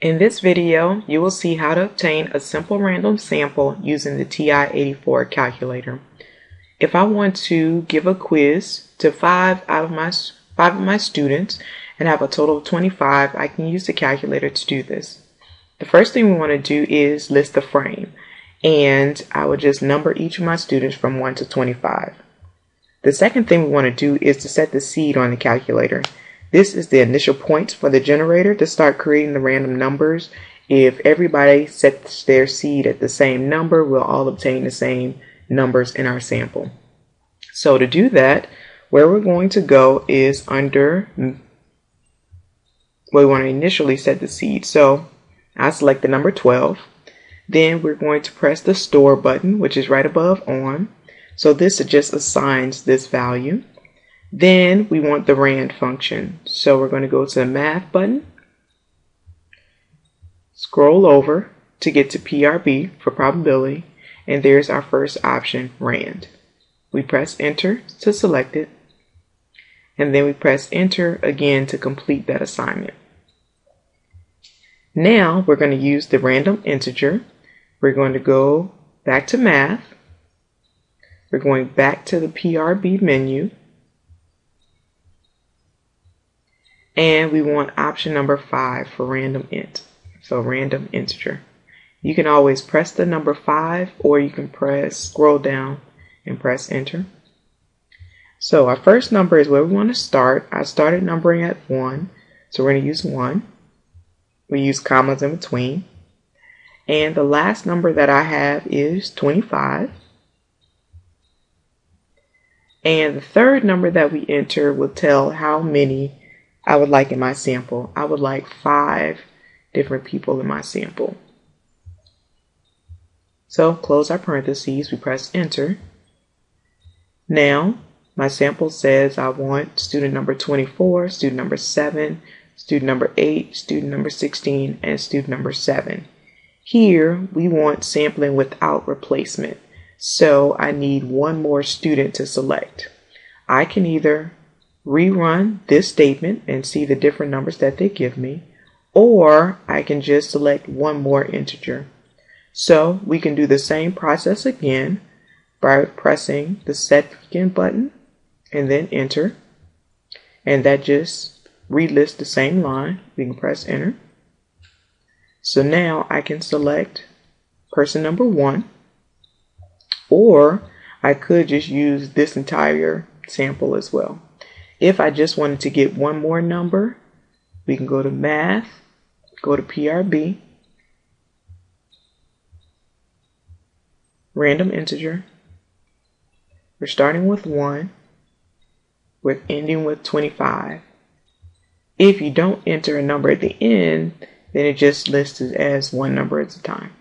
In this video, you will see how to obtain a simple random sample using the TI-84 calculator. If I want to give a quiz to five out of my five of my students and have a total of 25, I can use the calculator to do this. The first thing we want to do is list the frame, and I would just number each of my students from 1 to 25. The second thing we want to do is to set the seed on the calculator. This is the initial point for the generator to start creating the random numbers. If everybody sets their seed at the same number, we'll all obtain the same numbers in our sample. So to do that, where we're going to go is under where we want to initially set the seed. So I select the number 12. Then we're going to press the store button, which is right above on. So this just assigns this value. Then we want the rand function. So we're going to go to the math button, scroll over to get to PRB for probability, and there's our first option, rand. We press enter to select it, and then we press enter again to complete that assignment. Now we're going to use the random integer. We're going to go back to math. We're going back to the PRB menu And we want option number five for random int. So random integer. You can always press the number five or you can press scroll down and press enter. So our first number is where we want to start. I started numbering at one. So we're going to use one. We use commas in between. And the last number that I have is 25. And the third number that we enter will tell how many I would like in my sample. I would like five different people in my sample. So close our parentheses, we press enter. Now my sample says I want student number 24, student number 7, student number 8, student number 16, and student number 7. Here we want sampling without replacement. So I need one more student to select. I can either rerun this statement and see the different numbers that they give me, or I can just select one more integer. So we can do the same process again by pressing the set begin button and then enter. And that just relists the same line. We can press enter. So now I can select person number one, or I could just use this entire sample as well. If I just wanted to get one more number, we can go to Math, go to PRB, random integer. We're starting with 1. We're ending with 25. If you don't enter a number at the end, then it just lists it as one number at a time.